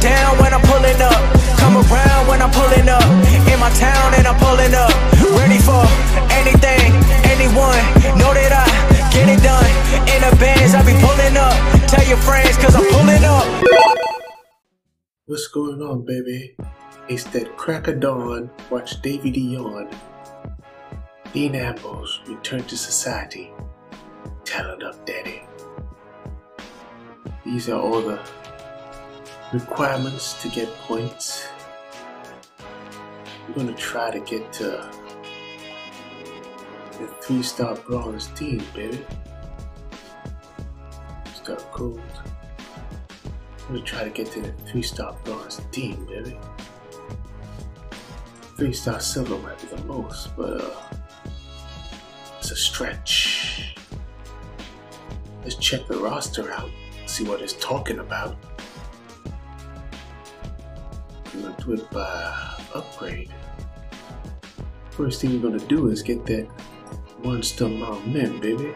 down when I'm pulling up. Come around when I'm pulling up. In my town and I'm pulling up. Ready for anything, anyone. Know that I get it done. In the bands, I be pulling up. Tell your friends, cause I'm pulling up. What's going on, baby? It's that crack of dawn. Watch Davey yawn. Dean Ambrose return to society. Tell Talent up, daddy. These are all the requirements to get points. We're gonna try to get to the three star bronze team, baby. Start gold. I'm gonna try to get to the three star bronze team, baby. Three star silver might be the most, but uh, it's a stretch. Let's check the roster out, see what it's talking about. Gonna do it by upgrade. First thing we're gonna do is get that one mountain men, baby.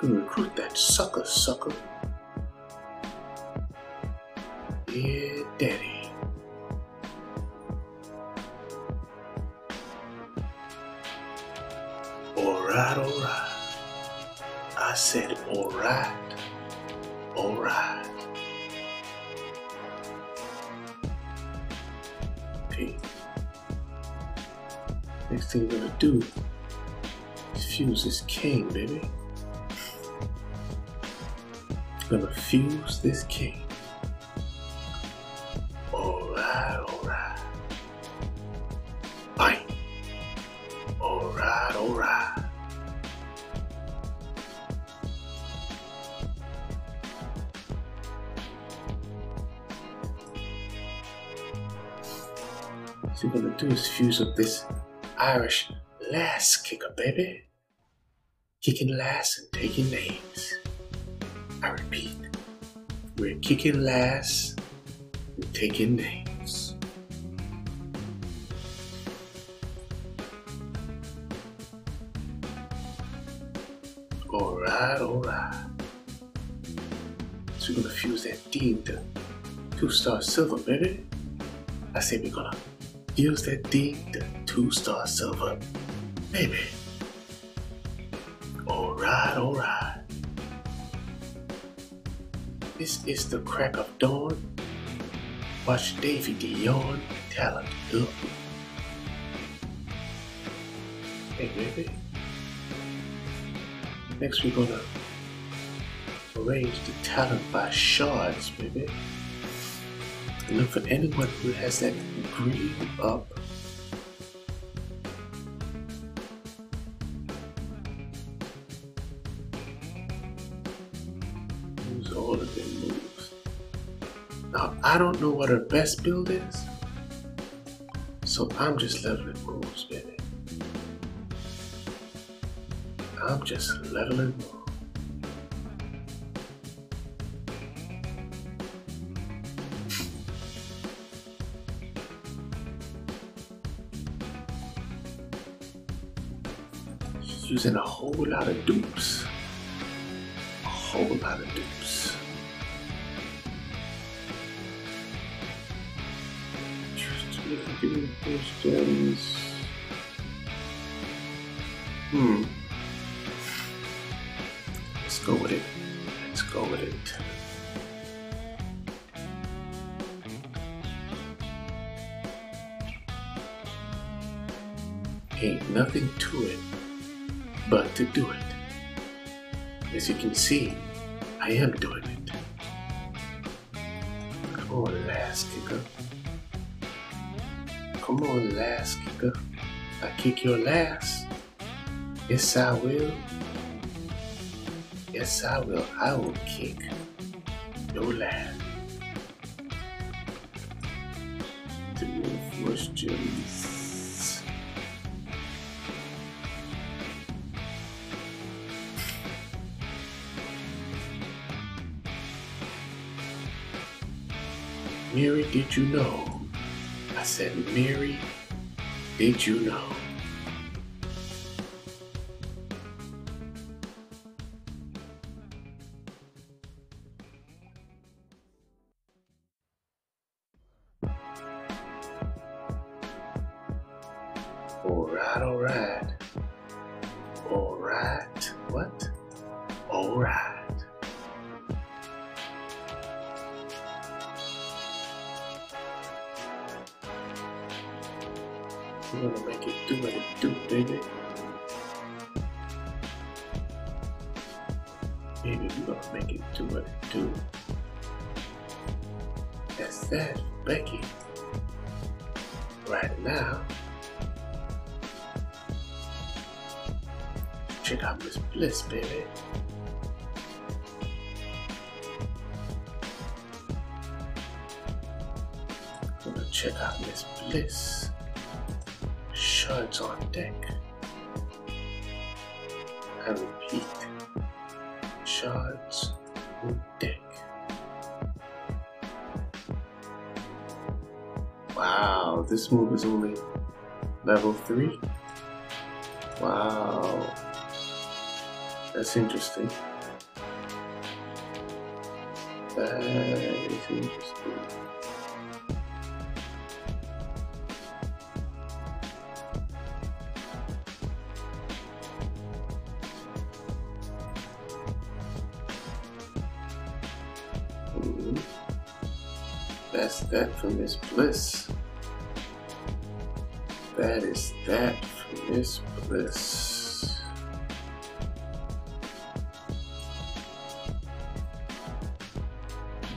Gonna recruit that sucker, sucker. Yeah, daddy. Alright, alright. I said. Alright. Next thing we're gonna do is fuse this king, baby. Gonna fuse this king. Is fuse up this Irish lass kicker, baby. Kicking lass and taking names. I repeat, we're kicking lass and taking names. Alright, alright. So we're gonna fuse that D into two star silver, baby. I say we're gonna fuse that D to two star silver, baby. Alright, alright. This is the crack of dawn. Watch Davey Dion talent up. Hey, baby. Next, we're gonna arrange the talent by shards, baby. Look for anyone who has that green up. Use all of their moves. Now, I don't know what her best build is, so I'm just leveling moves, baby. I'm just leveling moves. She's using a whole lot of dupes. A whole lot of dupes. Gems. Hmm. Let's go with it. Let's go with it. Ain't nothing to it but to do it. As you can see, I am doing it. Come on, last kicker. Come on, last kicker. I kick your last. Yes, I will. Yes, I will. I will kick your last. The move was. Mary, did you know? I said, Mary, did you know? We're gonna make it do what it do, baby. Baby, we're gonna make it do what it do. That's that, Becky. Right now, check out Miss Bliss, baby. Gonna check out Miss Bliss. Shards on deck. I repeat, shards on deck. Wow, this move is only level 3? Wow. That's interesting. That is interesting. That's that for Miss Bliss. That is that for Miss Bliss.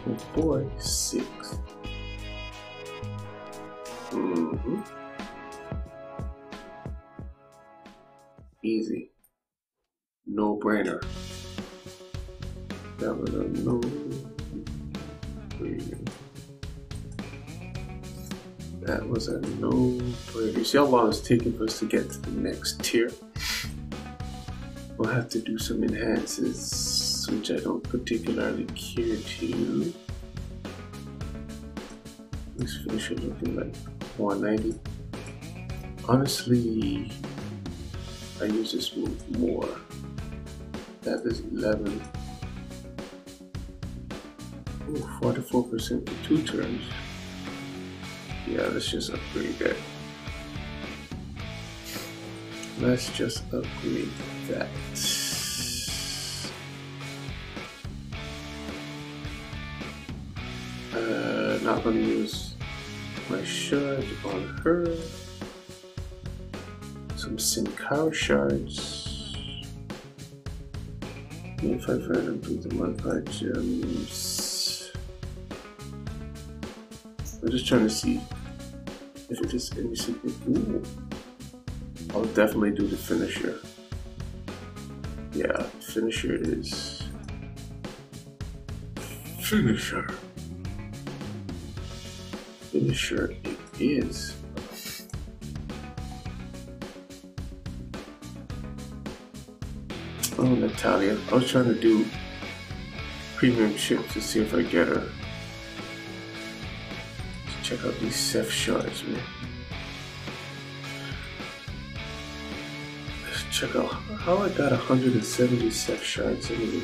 Oh boy, six. Mm-hmm. Easy. No brainer. That was a no brainer. That was a no brainer. You see how long it's taking for us to get to the next tier? We'll have to do some enhances, which I don't particularly care to. This finish finisher looking like 190. Honestly, I use this move more. That is 11. Ooh, 44% for two turns. Yeah, let's just upgrade that. Let's just upgrade that. Uh, not gonna use my shard on her. Some Sin Cara shards. If I find them through the mud gems. I'm just trying to see if it is any secret. Ooh. I'll definitely do the finisher. Yeah, finisher it is. Finisher. Finisher it is. Oh, Natalya. I was trying to do premium ship to see if I get her. Check out these Seth shards, man. Let's check out how I got 170 Seth shards in me.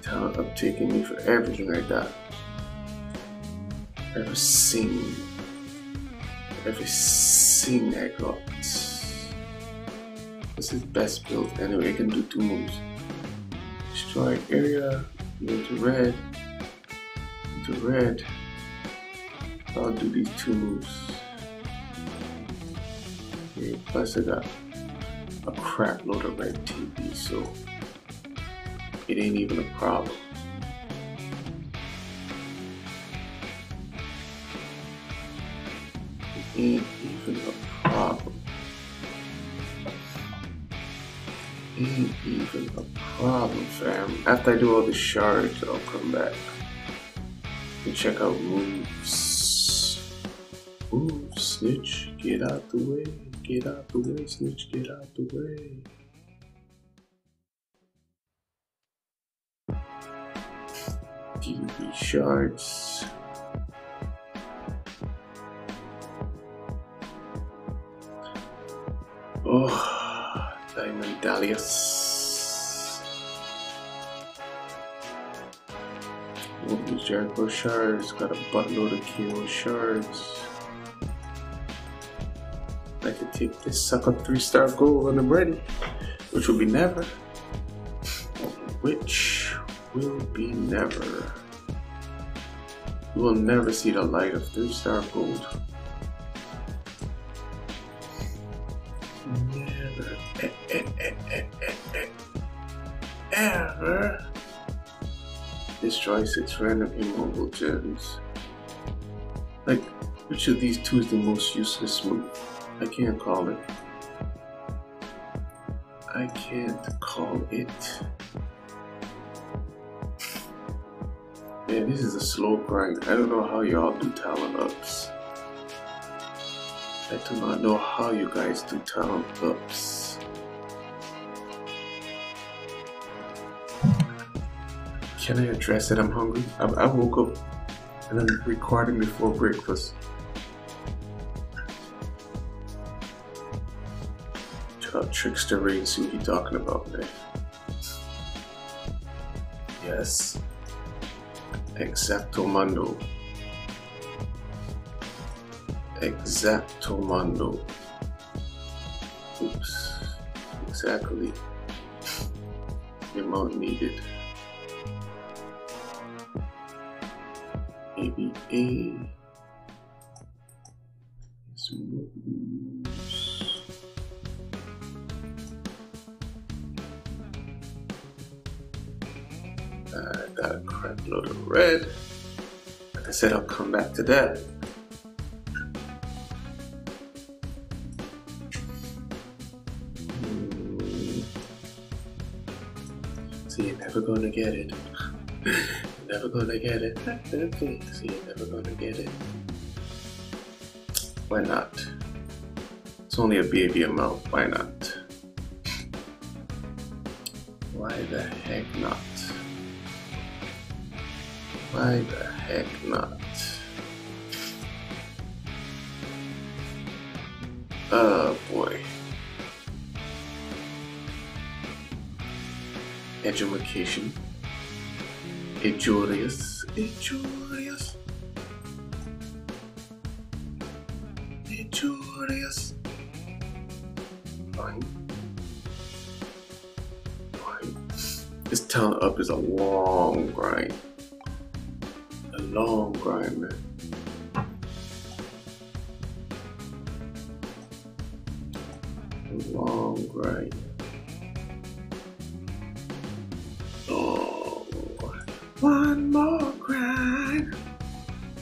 Talent uptaking me for everything I got. Ever seen. Everything I got. This is best build. Anyway, I can do two moves. Destroy area, go to red, into red. I'll do these two moves. Okay, plus I got a crap load of red TP, so it ain't even a problem. It ain't even a problem. Ain't even a problem, fam. After I do all the shards, I'll come back and check out moves. Ooh, snitch, get out the way. Get out the way, snitch, get out the way. DB shards. Oh, Diamond Dallas. Won't Jericho shards. Got a buttload of KO shards. I could take this sucker three star gold when I'm ready, which will be never. Which will be never. You will never see the light of three star gold. Never, eh, eh, eh, eh, eh, eh, ever destroy six random immobile gems. Like, which of these two is the most useless move? I can't call it. I can't call it. Man, this is a slow grind. I don't know how y'all do talent ups. I do not know how you guys do talent ups. Can I address it? I'm hungry. I, I woke up and I'm recording before breakfast. Check out Trickster what he's talking about, man. Yes. Exactomundo. Exactomundo. Oops. Exactly. The amount needed. Maybe A. Is. I got a crap load of red. Like I said, I'll come back to that. Hmm. So you're never gonna get it. never gonna get it. So you're never gonna get it. Why not? It's only a baby amount. Why not? Why the heck not? Why the heck not? Oh boy. Edumacation. Ejurius. Ejurius. Ejurius. Fine. Fine. This talent up is a long grind. A long grind, man. A long grind. One more grind.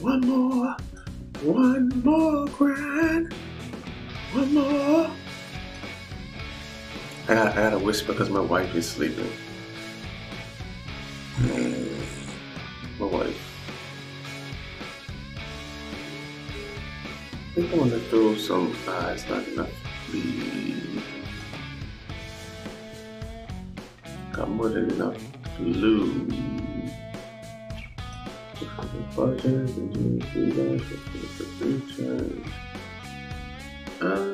One more. One more grind. One more. I gotta, I gotta whisper because my wife is sleeping. Mm, My wife. I think I want to throw some. Ah, it's not enough. Please. Got more than enough blue. For turns. Uh,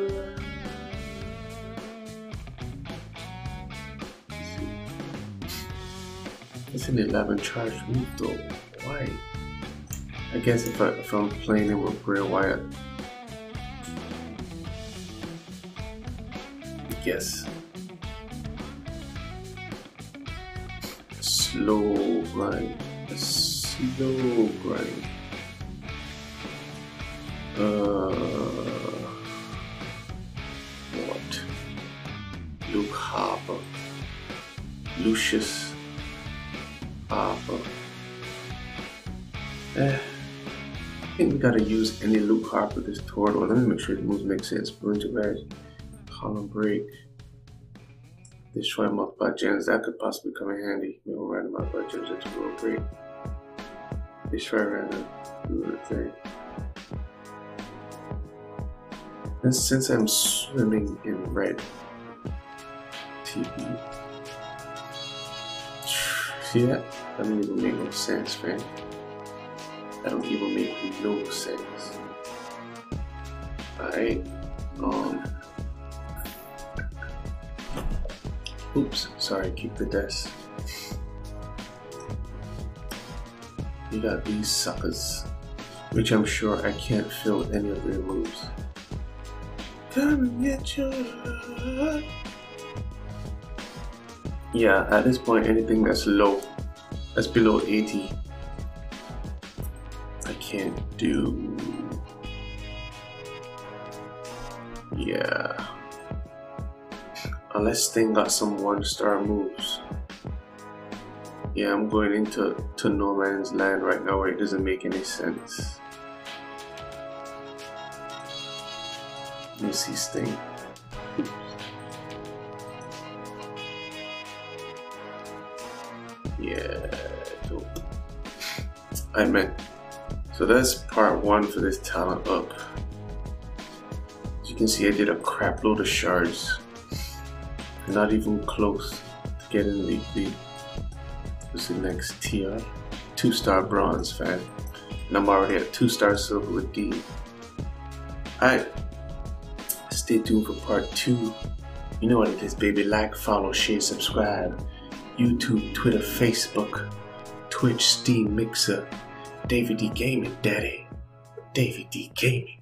It's an 11 charge move though. Why? I guess if, I, if I'm playing it with Bray Wyatt. Guess. Slow grind. Slow grind. Uh, what? Luke Harper. Lucius Harper. Eh, I think we gotta use any Luke Harper this tour. Well, let me make sure the moves make sense. Splinter Badge, Column Break, Destroy Multiply Gems. That could possibly come in handy. Maybe we'll random multiply gems into World Break. Destroy random. Do the thing. And since I'm swimming in red, TP. See that? Don't even make no sense, man. That don't even make no sense. Alright. Um. Oops. Sorry. Keep the desk. You got these suckers, which I'm sure I can't fill any of their moves. Come get your Yeah, at this point, anything that's low, that's below 80, I can't do. Yeah. Unless Sting got some one star moves. Yeah, I'm going into to no man's land right now where it doesn't make any sense. See Sting. Yeah. I meant. So that's part one for this talent up. As you can see, I did a crap load of shards. Not even close to getting the, the the next tier? Two star bronze fan. And I'm already at two star silver with D. Alright. Stay tuned for part two. You know what it is, baby. Like, follow, share, subscribe. YouTube, Twitter, Facebook, Twitch, Steam, Mixer, Davey D Gaming, Daddy. Davey D Gaming.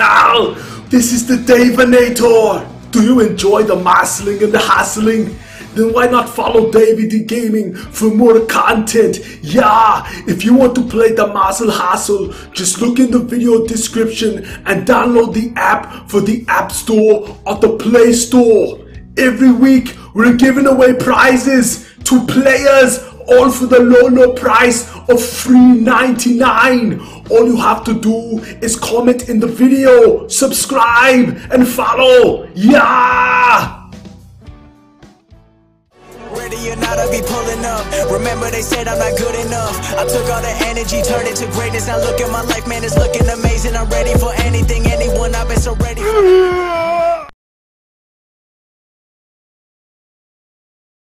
Ow! This is the Davinator! Do you enjoy the muscling and the hustling? Then why not follow David Gaming for more content? Yeah, if you want to play the Muscle Hustle, just look in the video description and download the app for the App Store or the Play Store. Every week, we're giving away prizes to players all for the low low price of $3.99 all you have to do is comment in the video subscribe and follow yeah Ready or not, I'll be pulling up. Remember, they said I'm not good enough. I took all the energy, turned it to greatness. Now look at my life, man, it's looking amazing. I'm ready for anything, anyone. I've been so ready for.